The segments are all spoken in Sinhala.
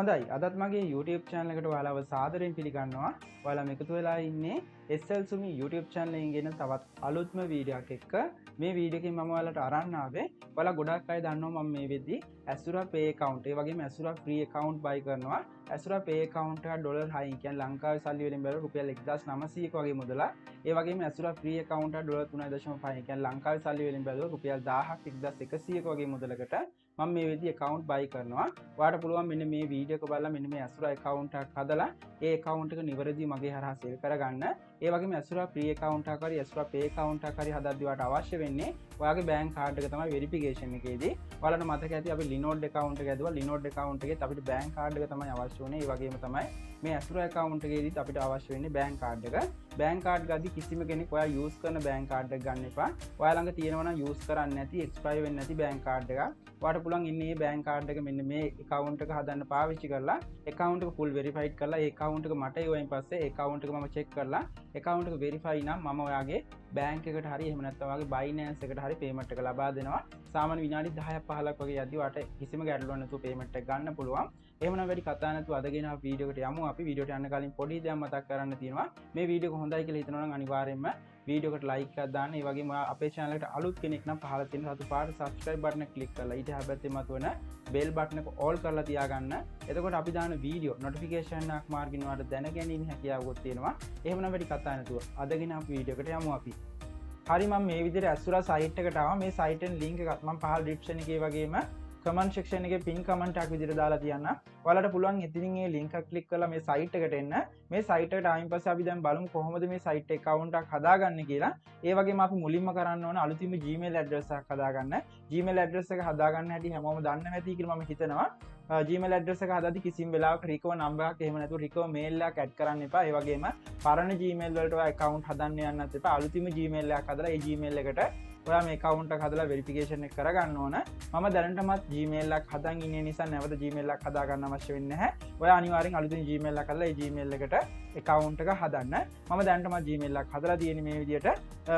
හොඳයි. අදත් මගේ YouTube චැනලකට ඔයාලව සාදරයෙන් පිළිගන්නවා. ඔයාලා එකතු වෙලා ඉන්නේ එස්සල් සුමි YouTube චැනලෙන් ගෙන තවත් අලුත්ම වීඩියක් එක්ක. මේ වීඩියකින් මම ඔයාලට අරන්නාවේ ඔයාලා ගොඩක් අය දන්නවා මම මේ වෙද්දි ඇසුර පේ account. ඒ වගේම ඇසුර free account buy කරනවා. ඇසුර පේ account එක ඩොලර් 6 කියන්නේ ලංකාවේ සල්ලි වලින් බැලුවොත් රුපියල් 1900ක වගේ මුදලක් ඒ වගේම ඇසුර free account එක ඩොලර් 3.5 කියන්නේ ලංකාවේ සල්ලි වලින් බැලුවොත් රුපියල් 1000ක් 1100ක වගේ මුදලකට මම මේ වෙදි account buy කරනවා. වාට පුළුවන් මෙන්න මේ වීඩියෝක බලලා මෙන්න මේ ඇසුර account එකක් හදලා ඒ account එක නිවැරදිව මගේ හරහා සේව් කරගන්න. ඒ වගේම ඇසුර free account එකක් හරි ඇසුර pay account එකක් හරි හදද්දි වාට අවශ්‍ය වෙන්නේ ඔයාගේ බෑන්ක් කාඩ් එක තමයි වෙරිෆිකේෂන් එකේදී. ඔයාලට මතක ඇති අපි ලිනෝඩ් account එක ඇදුවා. ලිනෝඩ් account එකේත් අපිට බෑන්ක් කාඩ් එක තමයි අවශ්‍ය වුනේ. ඒ වගේම තමයි මේ ඇසුර account එකේදීත් අපිට අවශ්‍ය වෙන්නේ බෑන්ක් කාඩ් එක. බෑන්ක් කාඩ් ගද්දි කිසිම කෙනෙක් ඔයා යූස් කරන බෑන්ක් කාඩ් එක ගන්න එපා. ඔයා ළඟ තියෙනවා නම් යූස් කරන්නේ නැති එක්ස්පයර් වෙන්නේ නැති බෑන්ක් කාඩ් එකක්. ඔයාට පුළුවන් ඉන්නේ බෑන්ක් කාඩ් එක මෙන්න මේ account එක හදන්න පාවිච්චි කරලා account එක full verified කරලා ඒ account එක මට එවයින් පස්සේ ඒ account එක මම check කරලා account එක verify නම් මම ඔයාගේ බෑන්ක් එකට හරි එහෙම නැත්නම් ඔයාගේ Binance එකට හරි payment එක ලබා දෙනවා. සාමාන්‍ය විනාඩි 10ක් 15ක් වගේ යද්දි ඔයාට කිසිම ගැටලුවක් නැතුව payment එක ගන්න පුළුවන්. එහෙමනම් වැඩි කතා නැතුව අදගෙන අපි වීඩියෝ එකට යමු. අපි වීඩියෝට යන්න කලින් පොඩි දෙයක් මතක් කරන්න තියෙනවා. මේ වීඩියෝ එක හොඳයි කියලා හිතනවා නම් අනිවාර්යයෙන්ම වීඩියෝකට ලයික් එකක් දාන්න. ඒ වගේම අපේ channel එකට අලුත් කෙනෙක් නම් පහළ තියෙන සතු පාට subscribe button එක click කරලා ඊට හැබැයි මතුවෙන bell button එක all කරලා තියාගන්න. එතකොට අපි දාන වීඩියෝ notification එකක් මාර්ගින් ඔයාලට දැනගැනීම හැකියාවක් තියෙනවා. එහෙමනම් වැඩි කතා නැතුව අදගෙන අපි වීඩියෝ එකට යමු අපි. හරි මම මේ විදිහට ඇසුරා සයිට් එකට ආවා. මේ සයිට් එකෙන් link එකක් මම පහළ description එකේ වගේම කමන් ශක්ෂණ එක පින් කමන්ටක් විදිර දාලා තියන්න. වලට පුළුවන් ඉතින්ගේ ලින්ක කලික් කල මේ සයිට් එකට එන්න. මේ සයිට ටයිම් පස අපි දැන් බලමු කොහොමද මේ සයිට් එකකවුන්ටක් හදාගන්න කියලා. ඒවගේ අපි මුලින්ම කරන්න ඕන අලුතිම ජීමල් ඇඩ්‍රසක් හදාගන්න. ජීමල් ඇඩ්‍රස එක හදාගන්න හැටි හැමෝම දන්න ඇති කරම හිතනවා. ජීමල් ඇඩ්‍රස හද කිසිම් වෙලා රිකව නම්බක් එහමනතු රිකව මේල්ලා කැට් කරන්න එපා. ඒවගේම පරණ ජීමල්ලට කවුන්් හදන්න යන්න එප. අලුතිම ජීමල්ලයක් හදලා ජීමල් එකට ඔයා මේ කවුන්ට හදලා වෙරිෆිකේෂන කරගන්න ඕන. ම දැනටමත් ජීමල්ලක් හදන් ඉන්න නිසා නැවත ජීමල්ලක් හදාගන්න අවශ්‍ය වෙන්න හැ ඔය අනිවාරෙන් අලුති ජීමල්ල කල්ල ජීමල්ල එකට එකකවුන්ට එක හදන්න. මම දැන්ටම ජීමල්ලක් හදලා තියෙන මේ විදිට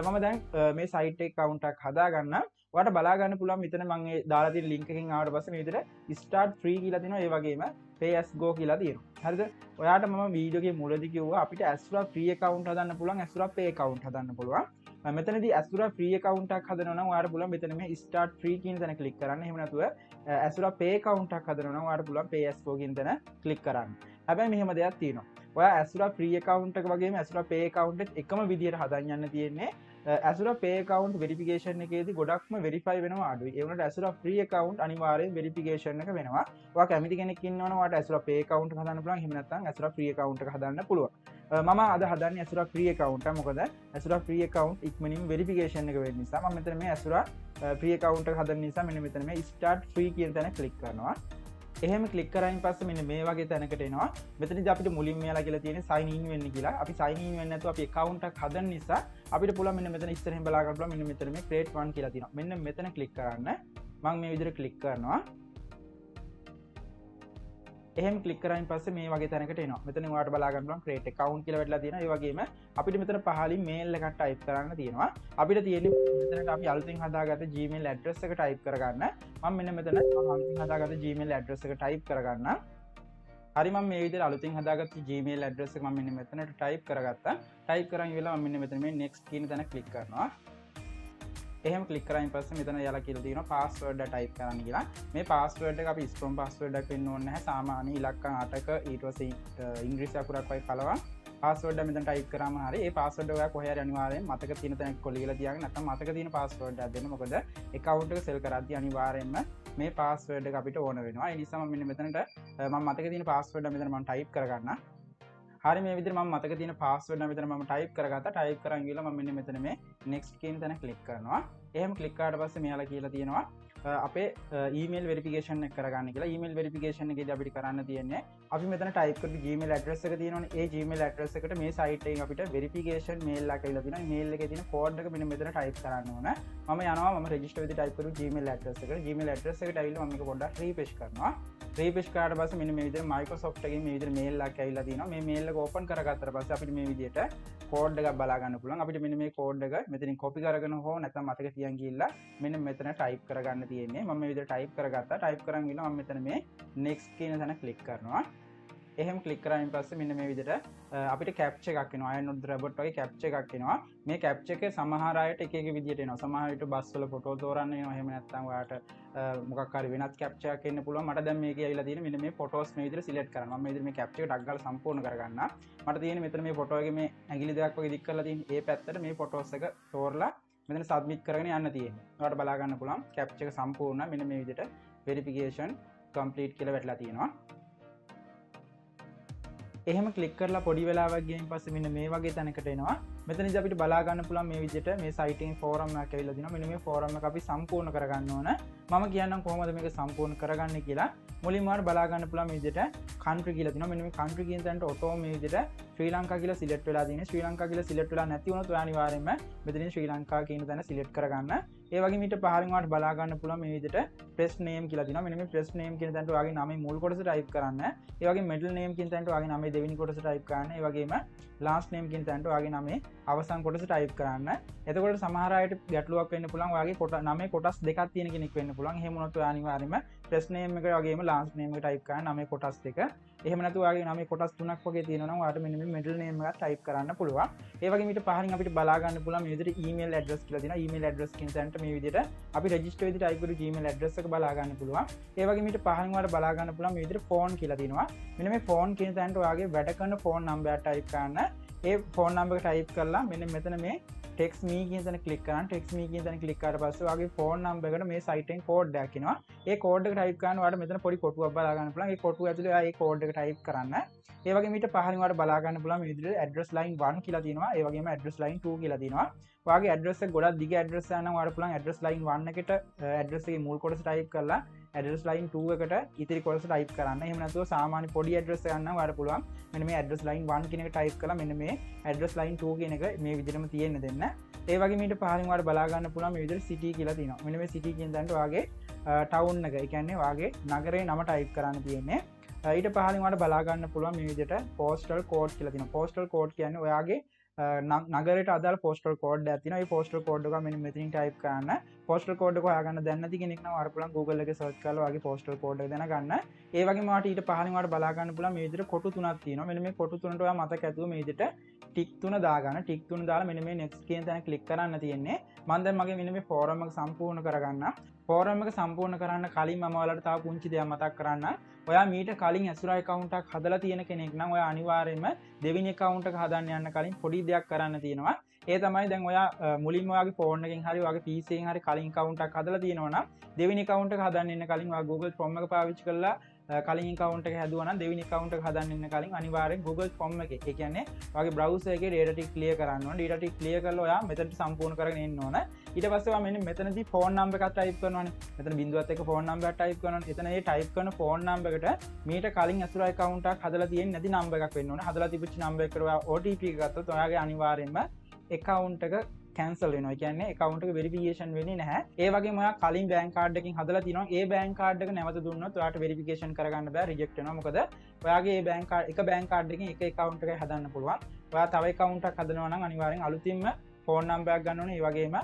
මම දැන් මේ සයිට් කවුන්ටක් හදාගන්න වට බලාගන්න පුළන් මෙතන මගේ දාලාති ලින්කින් ආට පස විතර ස්ටාර්ට් ්‍රී කියලතින ඒ වගේම පේස් ගෝ කියලා තියෙන හරිද? ඔයාට ම වීඩියෝගේ මුලදිකිව අපිට ඇස්ර ප්‍රිය කවුන්ට හදන්න පුළන් ඇස්ර පේ කවුන්් හදන්න පුළුවන්. මෙතනද ඇස්තුර ්‍රිය කවුන්ටක් හදන වාට පුල මෙතනම ස්ටාර්ට් ්‍රී කින් තැන කලික් කරන්න. හෙමනතුව ඇසුර පේ කවුන්ටක් හදරන වාට පුලන් පේස්කෝගින් තැන කලික් කරන්න. හැබැයි මෙහෙම දෙයක් තියෙනවා. ඔය ඇසුර ප්‍රිය කවුන්ටක් වගේ ඇසුර පේ කවුන්ට එකම විදිර හදන්න තියෙන්නේ ඇසුර පේකවන්් වෙරිිකේෂන එකේද ගොඩක්ම වෙරිෆයි වෙන අඩු ඒවනට ඇසුර ප්‍රිය කවන්් අනිවාරය වෙරිිකේෂන එක වෙනවා. කැමති කෙනෙකින්නවට ඇසුර පේකවන්් හදන්න පුලන් හිමනත්තන් ඇසුර ප්‍රිය කවන්් හදන්න පුළුව මම අද හදන්න ඇසුර ප්‍රිය කවන්ට මොකද ඇසුර ප්‍රිය කවන්් ඉක්මනින් වෙරිිකේෂන එක වෙන්න නිසා මෙතන මේ ඇසුර ප්‍රිය කවන්ට හද නිසා මෙන මෙතන මේ ස්ටාර්ට් ්‍රී කිය තැන කලික් කරනවා. එහෙම කලික්කරයින් පස්ස මෙන්න මේ වගේ තැනකට එනවා. මෙතන අපිට මුලින් මේලා කියලා තියෙන සයිනින් වෙන්න කියලා. අපි සයිනින් වෙන්න නැතුව අපි account එකක් හදන නිසා අපිට පුළුවන් මෙන්න මෙතන ඉස්සරහින් බලා ගන්න පුළුවන් මෙන්න මෙතන මේ create one කියලා තියෙනවා. මෙන්න මෙතන ක්ලික් කරන්න. මම මේ විදිහට ක්ලික් කරනවා. එහෙම කලිකරයින් පස්ස මේ වගේ තැනකට න මෙතන වාට බලාගන්න ක්‍රේට කවුන් කියල වෙටලා තියෙන වගේම අපිට මෙතන පහලින් මේල්ල එකට ටයිප් කරන්න තියෙනවා. අපිට තියෙන මෙතනට අපි අලුතින් හදාගත ජීමල් ඇඩ්‍රස් එක ටයිප් කරගන්න. ම මෙන්න මෙතන අලුතින් හදාගත ජීමල් ඇඩ්‍රස් එක ටයිප් කරගන්න. හරිම මේ විදිහට අලුතින් හදාගත්ත Gmail ඇඩ්‍රස් එක මම මෙන්න මෙතනට ටයිප් කරගත්තා. ටයිප් කරන් වෙලා මම මෙන්න මෙතන මේ next කියන තැන ක්ලික් කරනවා. එහම කලිකරයින් පස මෙතන යලා කියල තින පස්සවඩ ටයිප් කරන්න කියලා. මේ පස්සවඩ අපි ස්ට්‍රම් පස්සවඩක් වෙන්න ඕන්න සාමානය ඉලක්ක අටක ඊටවස ඉංග්‍රිසියකුරක්වයි කලවා පස්සවඩ මෙත ටයිප කරම හරි පස්සඩ කොහ අනිවාරය මතක තින තැන කොල්ලිල තියන නත මතක තින පස්සවඩ දෙන මොකද එකවුන්ට සෙල් කරදි අනිවාරයෙන්ම මේ පස්සවඩ අපිට ඕන වෙනවා. නිසාම මෙන්න මෙතනට ම මතක තින පස්සවඩ මෙතන ම ටයිප් කරගන්න. හරි මේ විදිර ම මතක තින පස්සවඩ මෙතන ම ටයිප් කරගත ටයිප් කරගල ම මෙන්න මෙතන මේ නෙක්ස් කන් තැන කලික් කරනවා. එහම කලික්කාට පස්ස මෙයාලා කියලා තියෙනවා අපේ ඊමල් වෙරිිකේෂන කරගන්න කියලා. ඊමල් වෙරිිකේෂන එක අපිට කරන්න තියන්නේ අපි මෙතන ටයිපක ගීමල් ඇඩ්‍රස එක තියන ඒ ජීමල් ඇඩ්‍රස එකට මේ සයිට අපිට වෙරිිකේෂන් මේල්ලා කියලා තින මේල්ල එක තින කෝඩ්ක මෙ මෙතන ටයිප් කරන්න ඕන. ම යනවා ම රජිස්ට ති ටයිපර ජීමල් ඇඩ්‍රස එක ජීමල් ඇඩ්‍රස එක ටයිල ම පොඩ ්‍රීපේශ් කරනවා. ්‍රීපේෂ් කාඩ පස මෙ විද මයිකසොප්ටගේ විදර මේල්ලා කැල්ලා තින මේ මේල්ල ඕපන් කරගත්තර පස අපිට මේ විදියට කෝඩ්ඩ බලාගන්න පුළන් අපිට මෙ මේ කෝඩ්ඩක මෙතනින් කොපි කරගන හෝ නැත මතක තියන් ගිල්ලා මෙන්න මෙතන ටයිප් කරගන්න තියෙන්නේ. ම විදි ටයිප් කරගත්තා. ටයිප් කරගලා මෙතන මේ නෙක්ස් කියන තැන කලික් කරනවා. එහෙම කලික්කරයින් පස්ස මෙන්න මේ විදිට අපිට කැප්ච එකක්න අය නොද රබොට් වගේ කැප්ච එකක්ෙනවා මේ කැප්ච එක සමහරයට එක විදිට න සමහට බස්වල පොටෝ තෝරන්න හම නැත්තන්වාට මොකර වෙනත් කැප්ච කන්න පුල මට දැම මේ කියලා තින මෙ මේ පොටෝස් මේ විදිර සිලට් කරන මේ මේ කැප්ච ඩක්ගල සම්පූර්ණ කරගන්න මට තියෙන මෙතර මේ පොටෝගේ මේ ඇගිලි දෙයක් දික් කල තින් ඒ පැත්තට මේ පොටෝස් එක තෝරලා මෙතන සබ්මිත් කරන යන්න තියෙන වට බලාගන්න පුළන් කැප්ච එක සම්පූර්ණ මෙන මේ විදිට වෙරිෆිකේෂන් කම්පලීට් කියල වැටලා තියෙනවා. එහෙම කලික් කරලා පොඩි වෙලාවගේ පස මෙන්න මේ වගේ තැනකට එනවා. මෙතන අපිට බලාගන්න පුළන් මේ විදිට මේ සයිටන් ෆෝරම් ඇවිල දින මෙ මේ ෆෝරම අපි සම්පූර්ණ කරගන්න ඕන. ම කියන්න කොහමද මේක සම්පූර්ණ කරගන්න කියලා. මුලින්මාට බලාගන්න පුළන් විදිට කන්ට්‍ර කියල තින මෙම කන්ට්‍ර කියතන්ට ඔටෝ විදිට ශ්‍රී ලංකා කියල සිලට වෙලා දින ශ්‍රී ලංකා කියල සිලට්ලා නැතිවුණු අනිවාරම මෙතින ශ්‍රී ලංකා කියන තැන සිලට් කරගන්න. ඒවගේමට පහරිවාට බලාගන්න පුළ මේ විදිට ප්‍රෙස් නේම් කියලා තින මෙම ප්‍රෙස් නේම් කියන තැන්ට වගේ නම මුල් කොටස ටයිප් කරන්න. ඒවගේ මෙටල් නේම් කින් තැන්ට වගේ නම දෙවිනි කොටස ටයිප් කරන්න. වගේම ලාස් නේම් කින් තැන්ට වගේ නමේ අවසන් කොටස ටයිප් කරන්න. එතකොට සමහරයට ගැටලුවක් වන්න පුළන් වගේ කොට නම කොටස් දෙකක් තියෙන කෙනෙක් වෙන්න පුළන් හෙමුණොතු අනිවාරම ප්‍රෙස්නේම එක වගේම ලාස් නේම ටයිප් කරන්න නම කොටස් දෙක. එහමනතුවගේ නම කොටස් තුනක් වගේ තියෙනවා වාට මෙම මෙටල් නේම ටයිප් කරන්න පුළුවන්. ඒවගේට පහරි අපිට බලාගන්න පුළන් විදිර ඊමල් ඩස් කියලතින ඊමල් ඩස් කින්ට මේ විදිට අපි රජිස්ට විදි ටයිපර ජීමල් ඩ්‍රස් බලාගන්න පුළුවන්. ඒවගේමට පහන්වට බලාගන්න පුළන් විදිර ෆෝන් කියලතිනවා මෙන මේ ෆෝන් කියන තැන්ට වගේ වැඩකන්න ෆෝන් නම්බට ටයිප් කරන්න. ඒ ෆෝන් නම්බ ටයිප් කරලා මෙන්න මෙතන මේ ටෙක්ස් මී කියතන කලික්කන ටෙක්ස් මී කියතන කලික්කට පස්ස වගේ ෆෝන් නම්බකට මේ සයිටෙන් කෝඩ් දකිනවා ඒ කෝඩ් ටයිප්කාන වට මෙතන පොඩි කොටුව බලාගන්න පුලන් කොටු ඇතුල ඒ කෝඩ් ටයිප් කරන්න. ඒවගේමට පහනිවට බලාගන්න පුලන් විදිර ඇඩ්‍රස් ලයින් වන් කියලා තිනවා ඒවගේම ඇඩ්‍රස් ලයින් ට කියලා තිනවා වගේ ඇඩ්‍රස ගොඩ දිග ඇඩ්‍රසන වට පුලන් ඇඩ්‍රස් ලයින් වන්නකට ඇඩ්‍රස්ගේ මුල් කොටස ටයිප් කරලා ඇඩස් ලයින් ටුවකට ඉතිරි කොලස ටයිප් කරන්න. එමනතුව සාමාන පොඩි ඇඩ්‍රස් යන්න වර පුළුවන් මෙන මේ ඇඩස් ලයින් වන් කෙනෙක ටයිප් කළ මෙන මේ ඇඩස් ලයින් ටූ කියන එක මේ විදිරම තියෙන දෙන්න. ඒවගේ මට පහලින්වට බලාගන්න පුළන් විදිර සිටි කියලා තින මෙන මේ සිටි කියදට වගේ ටවුන් එක. එකන්නේ වගේ නගරේ නම ටයිප් කරන්න තියෙන්නේ. ඊට පහලින්වට බලාගන්න පුළුවන් මේ විදිට පෝස්ටල් කෝඩ් කියලතින පෝස්ටල් කෝඩ් කියන්න ඔයාගේ නගරට අදල් පෝස්ටල් කෝඩ් ඇතින පෝස්ටල් කෝඩ්ක මෙ මෙතින් ටයිප් කරන්න. පෝස්ටල් කෝඩ් හගන්න දැන්න කෙනෙක් වරපුලන් Google එක සර්ච් කල වගේ පෝස්ටල් කෝඩ් දැන ගන්න ඒවගේ මට ඊට පහනිවට බලාගන්න පුල මේදර කොටු තුනක් තින මෙ මේ කොටු තුනට මත ඇතු මේදට ටික් තුන දාගන්න. ටික් තුන දාලා මෙන මේ නෙක්ස් කිය තැන කලික් කරන්න තියෙන්නේ. මන්ද මගේ මෙන මේ ෆෝරම සම්පූර්ණ කරගන්න ෆෝරම්ක සම්පූර්ණ කරන්න කලින් මවලට තා පුංචි දෙයක් මතක් කරන්න. ඔයා මීට කලින් ඇසුරයි කවුන්ටක් හදලා තියෙන කෙනෙක් නම් ඔය අනිවාරයම දෙවිනි කවුන්ට හදන්න යන්න කලින් පොඩි දෙයක් කරන්න තියෙනවා. ඒ තමයි දැන් ඔයා මුලින්මගේ ෆෝර්නකින් හරි වගේ පිසේ හරි කලින් කවුන්ටක් හදලා තියෙනවන දෙවිනි කවුන්ට හදන්න කලින් Google ෆොර්ම පාවිච් කරලා කලින් කවන්ට හැදුවන දෙවිනි කවන්ට හදන්න කලින් අනිවාර Google ෆොර්ම එක. කියන්නේ වගේ බ්‍රවසගේ ඩේටටික් ලිය කරන්න ඩටක් ලිය කරලයා මෙතට සම්පූර්ණ කරන්න ඕන. ඉට පස්වා මෙ මෙතනති ෆෝන් නම්බ එකක් ටයිප් කරන එතන බිඳුවත් එක ෆෝන් නම්බ ටයිප් කරන එතන ටයිප් කන ෆෝන් නම්බකට මීට කලින් ඇසුරයි කවන්ට හදල තිය නැති නම්බ එකක් වෙන්න හදලා තිබච නම්බ කරවා OTP ගත්ත ඔයාගේ අනිවාරෙන්ම එකවුන්ටක කැන්සල් වෙනවා. කියන්නේ එකකවුන්ට වෙරිිකේෂන් වෙන නැහැ. ඒවගේ ම කලින් බෑන් කාඩ්ඩකින් හදල තින ඒ බෑන් කාඩ්ක නැවත දුන්න ට වෙරිිකේෂන් කරගන්න බෑ රිජෙක්ටන මොකද ඔයාගේ බෑන්කා එක බෑන් කාඩ්ඩකින් එක කවුන්ට එක හදන්න පුළුවන්. ඔයා තවයි කවුන්ට හදනවන අනිවාරෙන් අලුතින්ම ෆෝන් නම්බයක් ගන්නන ඒ වගේම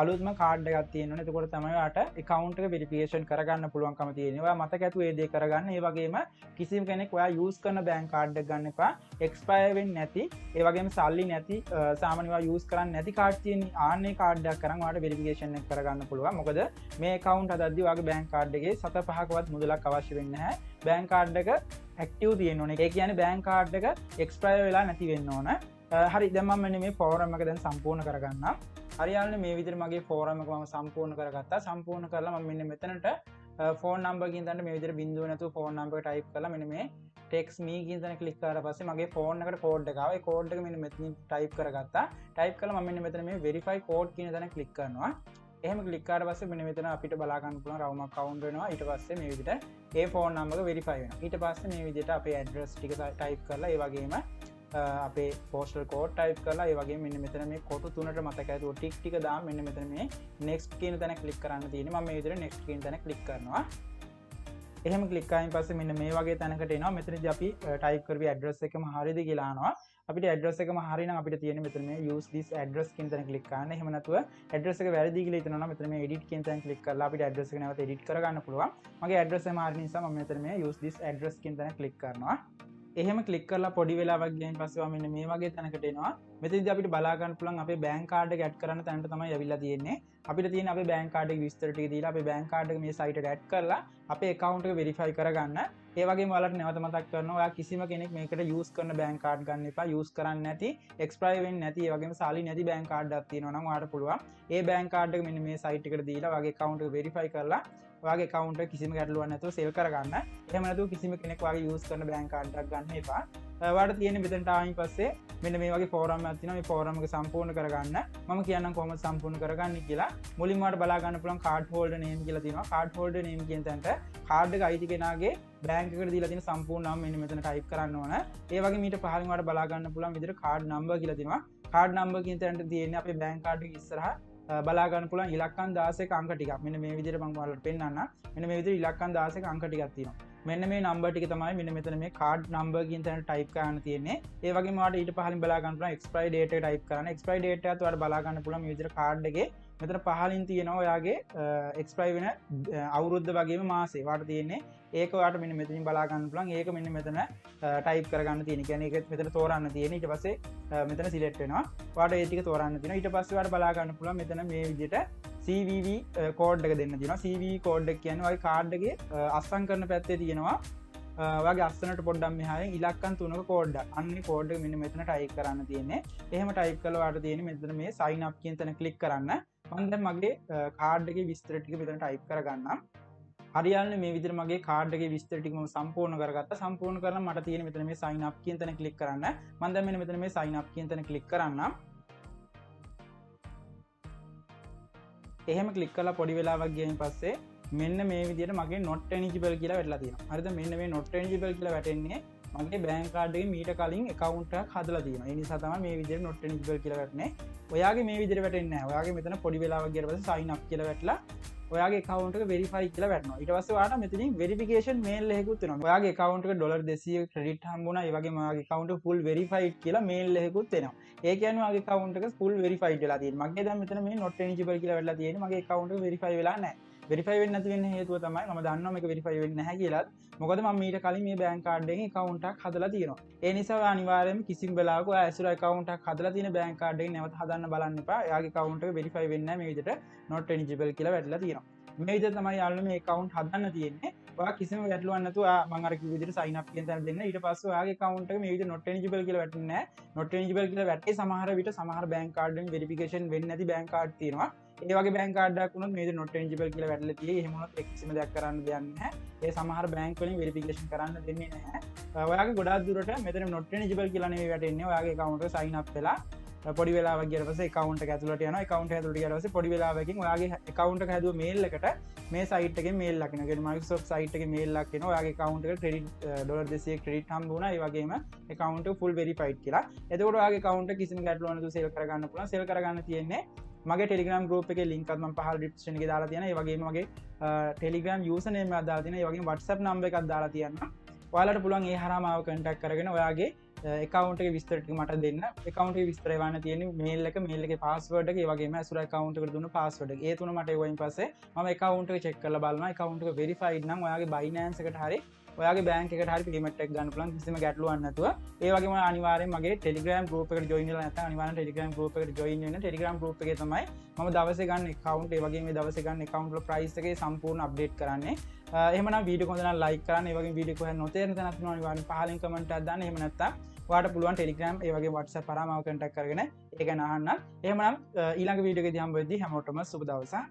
අලුත්ම කාඩ් ගත්තියන එතකොට තමයිට එකකවන්ට වෙරිපිේෂන් කරගන්න පුළුවන්කම තියෙනවා මතක ඇතු ඒදේ කරගන්න. ඒ වගේම කිසිම කෙනෙක් ඔයා යස් කරන බෑන් කාඩ් ගන්න එපා. එක්ස්පයවෙන් නැති. ඒවගේම සල්ලි නැති සාමනිවා යස් කරන්න නැති කාටතියෙන් ආන්නේ කාඩ්ඩක් කරනවාට වෙරිපිේෂන් කරගන්න පුළුව මොකද මේ කවුන්ට අදදදි වගේ බෑන් කාඩ්ගේ සත පහකවත් මුදලක් අවශ්‍ය වෙන්න හැ බෑන් කාඩ්ඩක ඇක්ටව තියෙන ඕන. ඒ කියන බෑන් කාඩ්ක එක්ස්පය වෙලා නැති වෙන්න ඕන. හරි. දෙම මෙන මේ ෆෝරමක දැන් සම්පූර්ණ කරගන්න හරියාලන මේ විදිර මගේ ෆෝරමකම සම්පූර්ණ කරගත්තා. සම්පූර්ණ කරලා මෙන්න මෙතනට ෆෝන් නම්බගින් තන්න මේ විදිර බිඳුව නතු ෆෝන් නම්බ ටයිප් කල මෙන මේ ටෙක්ස් මී ගීතන කලික්කාර පස මගේ ෆෝර්නකට කෝඩ් එකව කෝඩ් මෙ මෙතින් ටයිප් කරගත්තා. ටයිප් කල මෙන්න මෙතන මේ වෙරිෆයි කෝඩ් කියන තන කලික් කරනවා. එහම කලික්කාර පස මෙන මෙතන අපිට බලාගන්න පුළ රවම කවන්්නවා ඊට පස්සේ මේ විදිට ඒ ෆෝන් නම්බක වෙරිෆයි ඊට පස්ස මේ විදිට අපේ ඇඩ්‍රස් ටික ටයිප් කරලා ඒ වගේම අපේ පෝස්ටල් කෝඩ් ටයිප් කලා ඒවගේ මෙන්න මෙතන මේ කොටු තුනට මතකඇතු ටික් ටික දා මෙන්න මෙතන මේ නෙක්ස් කියන තැන කලික් කරන්න තියෙන ම විදිර නෙක්ස් කියන තැන කලික් කරනවා. එහෙම කලික්කායින් පස මෙන්න මේ වගේ තැනකට නවා මෙතන අපි ටයිකරවි ඇඩ්‍රස් එකම හරිදි කියලානවා අපිට ඇඩ්‍රස් එක හරින අපිට තියෙන මෙතන use this address කියන තැන ක්ලික් කරන්න. එහෙම නැතුව ඇඩ්‍රස් එක වැරදි කියලා හිතනවා මෙතන මේ edit කියන තැන ක්ලික් කරලා අපිට ඇඩ්‍රස් එක නැවත edit කරගන්න පුළුවන්. මගේ ඇඩ්‍රස් එක මාරින නිසා මම මෙතන මේ use this address කියන තැන ක්ලික් කරනවා. එහෙම කලික් කරලා පොඩි වෙලාවක් ගෙන් පස්සවා මෙන්න මේ වගේ තැනකට එනවා. මෙතිදි අපිට බලාගන්න පුළන් අපේ බෑන් කාඩ ගැට් කරන තැනට තමයි ඇවිල්ලා තියෙන්නේ. අපිට තියෙන අපේ බෑන් කාඩ විස්තරට දීලා අපේ බෑන් කාඩ මේ සයිට ගැට් කරලා අපේ එකකවුන්ට වෙරිෆයි කරගන්න. ඒවගේ මලට නැවත මතක් කරනවා කිසිම කෙනෙක් මේකට යස් කරන බෑන් කාඩ් ගන්න එපා යස් කරන්න නැති එක්ස්ප්‍රයිවෙන් නැති වගේ සාලි නැති බෑන් කාඩ් තියනවනම් වාට පුළුවන්. ඒ බෑන් කාඩ් මෙන්න මේ සයිට්කට දීලා වගේ කවුන්ට වෙරිෆයි කරලා වගේ කවුන්ට කිසිම ගැටලුවන්නතු සෙල් කරගන්න. එහමනතු කිසිම කෙනෙක් වගේ යස් කරන බෑන් කාඩ්ඩක් ගන්න එපා. වාට තියෙන මෙතන්ටායින් පස්සේ මෙන්න මේ වගේ ෆෝරම් ඇතින මේ ෆෝරමක සම්පූර්ණ කරගන්න. ම කියන්න කොම සම්පූර්ණ කරගන්න කියලා. මුලින්මට බලාගන්න පුළන් කාඩ් හෝල්ඩ නේම් කියල තින කාඩ් හෝල්ඩ නේම් කියතැන්ට කාඩ් අයිති කෙනගේ බෑංකට දීල තින සම්පූර්ණම් මෙන්න මෙතන ටයිප් කරන්න ඕන. ඒවගේ මීට පහලිමට බලාගන්න පුළන් විදිර කාඩ් නම්බ කියලතිවා කාඩ් නම්බ කියතැන්ට තියෙන අපේ බෑංකාඩ ඉස්සරහ. බලාගන්න පුළන් ඉලක්කන් දාසක අංකටික් මෙන මේ විදිර මංවලට පෙන්න්න මෙන මේ විදිර ඉලක්කන් දාසක අංකටිගත්තින මෙන්න මේ නම්බටික තමයි මෙන මෙතන මේ කාඩ් නම්බගින් තැන ටයිප් කරන්න තියන්නේ. ඒවගේ මට ඊට පහලි බලාගන්න එක්ස්පයි ඩේට ටයිප් කරන එක්ස්පයි ඩේට වට බලාගන්න පුළන් විදිර කාඩ්ගේ මෙතන පහලින් තියෙනවා ඔයාගේ එක්ස්පයි වෙන අවුරුද්ධ වගේම මාසේ. වාට තියන්නේ ඒකවාට මෙන්න මෙතින් බලාගන්න පුලන් ඒක මෙන්න මෙතන ටයිප් කරගන්න තියෙන කියන එක මෙතන තෝරන්න තියෙන ඉට පසේ මෙතන සිලෙට්වෙනවා වාට ඒටික තෝරන්න තින ඉට පස්සවට බලාගන්න පුළ මෙතන මේ විදිට CVV කෝඩ්ඩක uh, දෙන්න තින CV කෝඩ්ඩක් කියනවයි කාඩ්ඩගේ uh, අස්සං කරන පැත්තේ තියෙනවා. Uh, වගේ අස්සනට පොඩ්ඩම් මෙහයි ඉලක්කන් තුනක කෝඩ් අන්න කෝඩ් මිනි මෙතන ටයික් කරන්න තියන්නේ. එහෙම ටයික් කලවාට තියෙන මෙතන මේ සයින් අප් කියතන කලික් කරන්න. මන්ද මගේ කාඩ්ඩගේ විස්තරටික මෙතන ටයිප් කරගන්නම්. හරියන්න මේ විදිර මගේ කාඩ්ගේ විස්තරටිකම සම්පූර්ණ කරගත් සම්පූර්ණ කරන මට තියෙන මෙතන මේ සයින් අප් කියතන කලික් කරන්න. මන්ද මෙ මෙතන මේ සයින් අප් කියතන කලික් කරන්න එහෙම කලික් කලා පොඩි වෙලාවක් ගෙන් පස්සේ මෙන්න මේ විදිට මගේ නොට නිජිබල් කියලා වැටලා තියෙන හරිද? මෙන්න මේ නොට නිජිබල් කියලා වැටෙන්නේ මගේ බෑන්කාඩේ මීට කලින් එකකවුන්ට හදල තින නි සතම මේ විදිර නොට නිබල් කියලවටන ඔයාගේ මේ විදිර වැටෙන්න ඔයාගේ මෙතන පොඩි වෙලාව ගරව සයිනක් කියල වැටලා ඔයාගේ කවන්ට වෙරිෆයි කියල වැටන ඉටවසවාට මෙතින වෙරිිකේෂන් මේල් හෙකුත්න ඔයාගේ කවන්ට ඩොලර් දෙසිය ක්‍රඩිට හම්බුණ. ඒවගේ මගේ කවන්ට පුල් වෙරිෆයිට් කියලා මේල් හෙකුත්වෙනවා ඒකනවාගේ කවන්ට පුල් වෙරිෆයිට ලා මගේ ද මෙතන මේ නොට නිජිබල් කියල වෙලා තියෙන මගේ කවන්ට වෙරිෆයි වෙලා නෑ වෙරිෆයි වෙන්න තිවෙන්න හේතුව තමයි ම දන්නම එක වෙරිෆයි වෙන්න හැ කියලත්. මොකද ම මීට කලින් මේ බෑන්කාඩ්ඩෙන් කවුන්ටක් හදලා තියෙනවා. ඒ නිසා අනිවාරම කිසිම් බලාක ඇසුර කවුන්ටක් හදලා තින බෑන්කාඩ්ඩෙන් නැවත් හදන්න බලන්න පා යාගේ කවුන්ට වෙරිෆයි වෙන්න මේ විදිට නොට නිජිබල් කියලා වැටලා තියෙනවා. මේ විද තමයි යාලම මේ කවුන්් හදන්න තියෙන්නේ. කිසිම වැටලුවන්නතු මංගර විදි සයිනක් කියත දෙන්න. ඊට පස්සගේ කවුන්ට මේ විදි නොට නිජිබල් කියල වැටන්න නොට නිජිබල් කියල වැටේ සමහර විට සමහර බෑන්කාඩෙන් වෙරිිකේෂන් වෙන්න ඇති බෑන්කාඩ් තියෙනවා. ඒවගේ බෑන්කාඩක් වුණු මේ නොට ජිබල් කියල වැටල තිය හෙමත් එක්සිම දෙයක් කරන්න දෙයන්න ඒ සමහර බෑන්කලින් වෙරිපිකේෂන් කරන්න දෙන්නේ නැහැ. ඔයාගේ ගොඩක් දුරට මෙතන නොට ජිබල් කියලනේ වැටෙන්නේ. ඔයාගේ කවුන්ට සයිනක් වෙලා පොඩි වෙලා ගරස කවන්ට ඇතුලට යන කවන්ට ඇතුට රස පොඩි වෙලාවකින් ඔයාගේ කවන්ට හැදුව මේල්ලකට මේ සයිටක මේල් ලක්න මයිසෝ් සයිටක මේල් ලක්න ඔයාගේ කවන්ට ටෙඩි ඩොල දෙසේ ක්‍රඩ් හම්බුණ වගේම කවන්ට ෆුල් වෙරි ෆයිට් කියලා. එතකොට ගේ කවන්ට කිසි ගැටලුවනතු සෙල් කරගන්න පුළ සෙල් කරගන්න තියෙන්නේ මගේ ටෙලිග්‍රම් ගරුප එක ලින්කත්ම පහල් ඩිප්ෂණ දාලා තියෙන වගේ මගේ ටෙලිග්‍රම් යසනේම අදාතින වගේ වටසප් නම්බ එකක් දාලා තියන්න ඔයාලට පුළුවන් ඒ හරමාව කටක් කරගෙන ඔයාගේ එකකවන්ට විස්තරට මට දෙන්න. එකකවන්ට විස්තරවාන තියෙන මේල්ලක මේල්ලක පස්සවඩ වගේ සුර කවන්ට දුන්න පස්සවඩ ඒ තුන මට වයින් පසේ ම එකකවන්ට චෙක් කල බලන්න කවන්ට වෙරිෆයිඩ් නම් ඔයාගේ බයිනන්සකට හරි ඔයාගේ බෑන්ක හරි පිමටක් ගන්න ලන් කිසිම ගැටලුවන්නතුව ඒවගේ අනිවාර මගේ ටෙලිග්‍රම් ගරුපක ජොයින ඇත අනිවාර Telegram group join Telegram group එක තමයි ම දවස ගන්න කවන්ට වගේ මේ දවස ගන්න කවන්ට ප්‍රයිස්ගේ සම්පූර්ණ අප්ඩේට් කරන්නේ. එහම වීඩ කොඳන ලයි කරන වගේ විඩියක නොතේර නත්න නිවාන පහලින් කමට දන්න. එමනත්තා වාට පුළුවන් ටෙලිග්‍රම් ඒවගේ වටස පරමාව කටක් කරගෙන ඒ නහන්න එහමනම් ඊළඟ වීඩියක දම් වෙදදි හැමෝටම සුබදවසා